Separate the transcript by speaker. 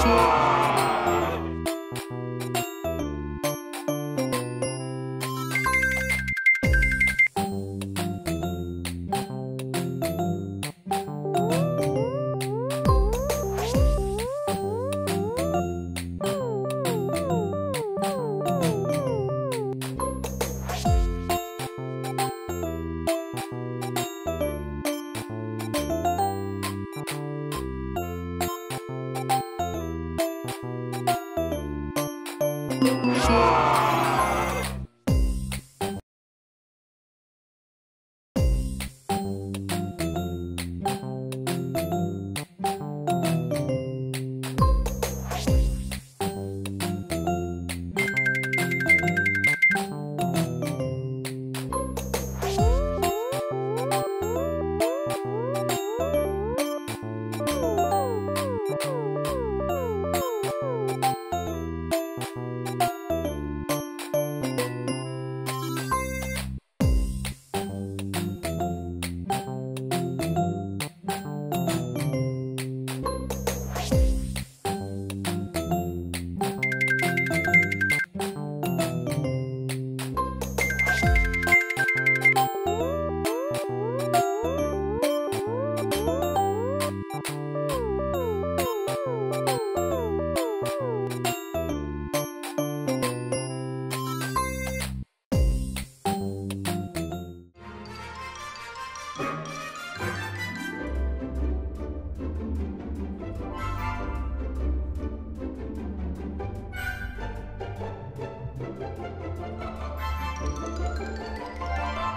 Speaker 1: Krishna.
Speaker 2: Música